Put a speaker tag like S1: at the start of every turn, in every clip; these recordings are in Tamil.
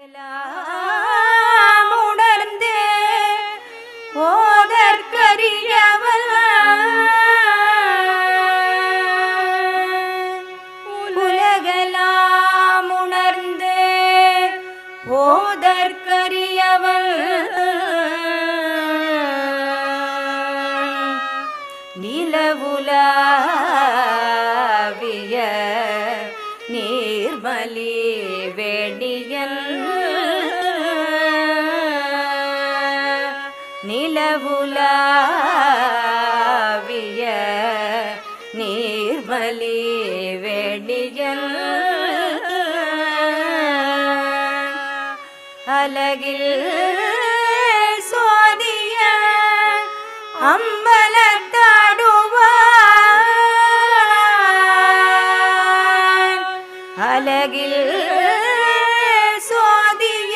S1: எல்லாம் உணர்ந்தே ஓதற்கரியவள் உலகெல்லாம் உணர்ந்தே ஓதற்கரியவள் நிலவுலாவிய நீர்மலி வேடியல். நிலவுலாவிய நீர்மலி வேடியல். அலகில் சோதிய அம்பலத்த உலகில் சோதிய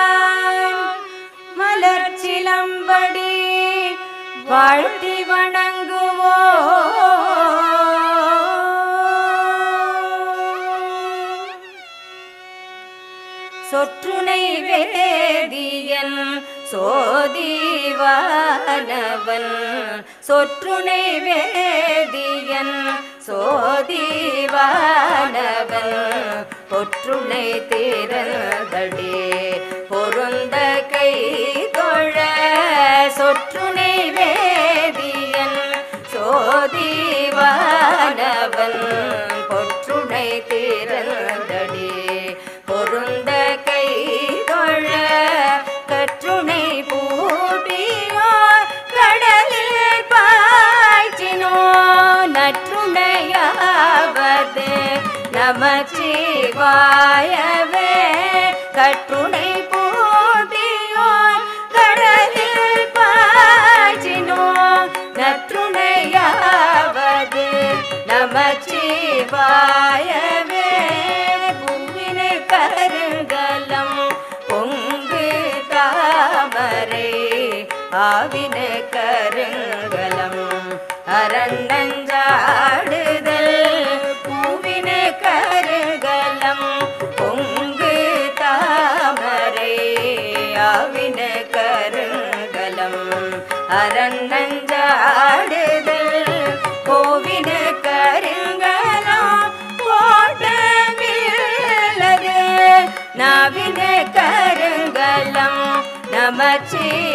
S1: அம்பலத்தாடுவான் மலர்ச்சிலம்படி வாழ்த்தி வணங்குவோ சொற்றுனை வேதியன் சோதிவானவன். சொற்றுனை வேதியன். சோதிவானவன். பொற்றுனை திறந்தடே பொருந்த கை தொழ. சொற்றுனை வேதியன். சோதி நமச்சிவாயவே கற்றுணை பூட்டியோர் கடலில் பாய்ச்சினோ நற்றுணையாவது நமச்சிவாயவே பூவினை கருங்கலம் பொங்கு தாமரை ஆவின கருங்கலம் அரண்டஞ்சாய் ஆவின கருங்கலம் அரண்ணஞ்சாடுதல் கோவின கருங்கலம் ஓட்டமில்லது. நவின கருங்கலம் நமச்சிவாயவே.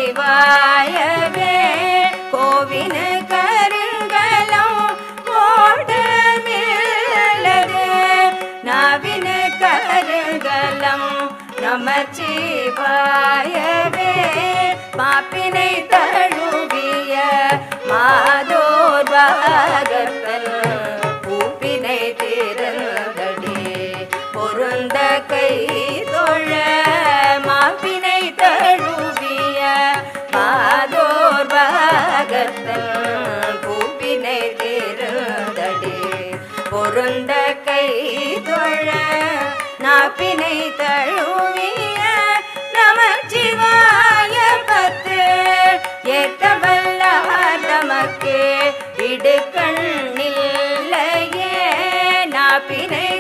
S1: கோவின கருங்கலம் ஓட்டமில்லது. நவின நமச்சிவாயவே மாப்பினை தழுவிய மாதோர் பாகத்தல் பூப்பினை திறந்தடே பொருந்த கை தொழ மாப்பினை தழுவிய மாதோர் பாகத்தல் பூப்பினை திறந்தடே பொருந்த கை தொழ நாப்பினை தழுவ இடுக்கண்ணில்லையே பிணை